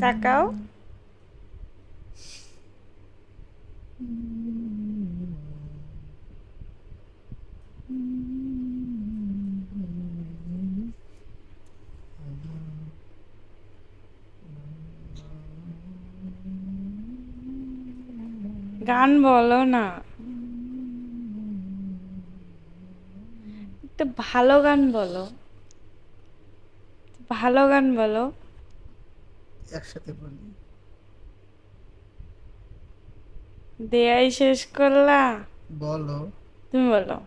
Cacau. গান বলো না। একটা ভালো গান বলো। ভালো গান বলো। একসাথে বলি। দেয়াই শেষ করলা? বলো। তুমি বলো।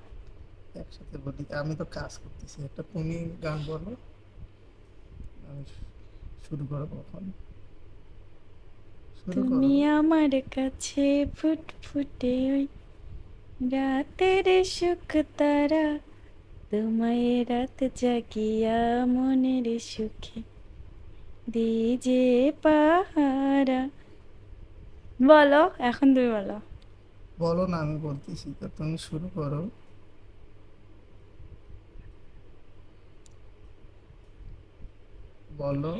একসাথে বলি। আমি তো কাজ করতেছি। একটা তুমি গান বলো। শুরু করো কখন তুমি আমার কাছে ফুটফুটে ওই রাতের সুখ তারা তোমায় রাত জাগিয়া মনের সুখে দিজে পাহারা। বলো এখন তুমি বলো। বলো না আমি বলতেছি তো তুমি শুরু করো। বলো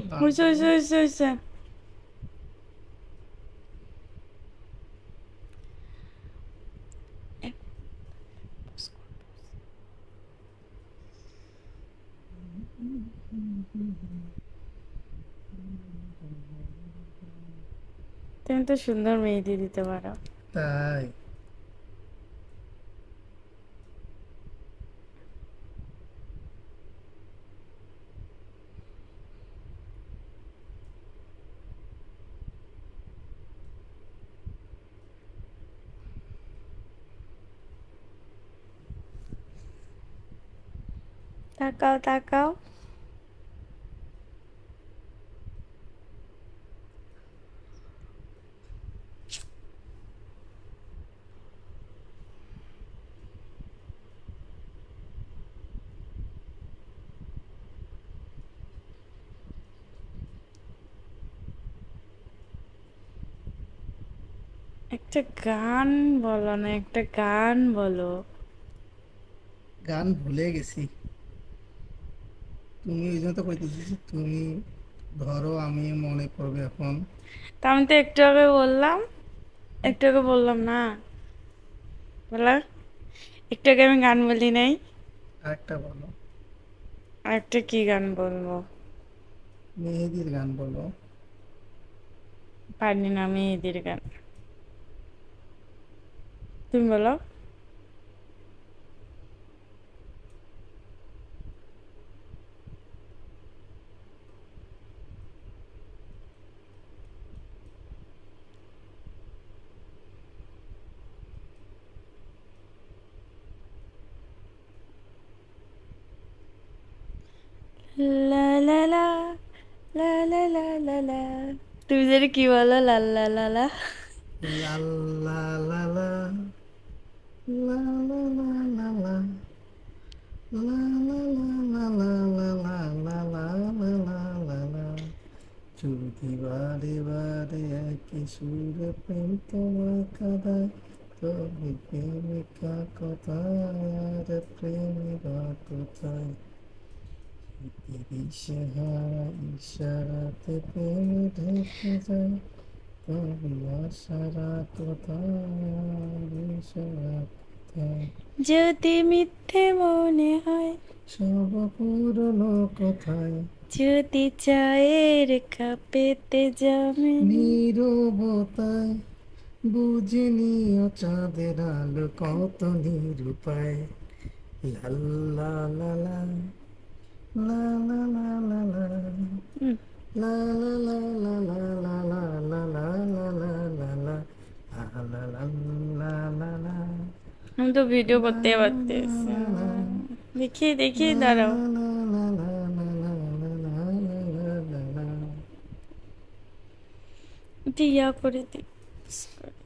তুমি তো সুন্দর মেহেদি দিতে পারো। তাই? তাকাও তাকাও। একটা গান বলো না একটা গান বলো। গান ভুলে গেছি। তুমি ওই জন্য তো কইতেছি তুমি ধরো আমি মনে করবে এখন। তা আমি তো একটু আগে বললাম একটু আগে বললাম না। বলা একটু আগে আমি গান বলি নাই। আরেকটা বলো। আর একটা কি গান বলব? মেহেদির গান বলো। পারি না মেহেদির গান। তুমি বলো লা লা লা লা লা লা লা তুমি যেটা কি বলো লা লা লা লা লা লা যদি বারে বারে একই সুরে প্রেম তোমায় কাদায়। তবে প্রেমিকা কোথায় আর প্রেমিকা কোথায়? দিশেহারা ইশারাতে প্রেম ঢেকে যায়। ইশারা যদি মিথ্যে মনে হয় সব পুরনো কোথায়? যদি চায়ের কাপেতে জমে নীরবতায় বুঝিনি ও চাঁদের আলো কত নিরুপায় লাল্লা লালা লা লা লা লা লা লা লা লা লা লা লা লা আমি তো ভিডিও করতে পারতেছি দেখি দেখি দাঁড়াও てやこれですから。